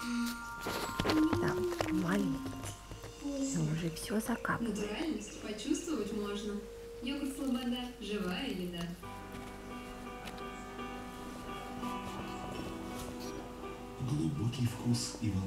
Так, маленький. Но уже все закапало. Натуральность почувствовать можно. Йогурт Слобода – живая еда. Глубокий вкус и волна.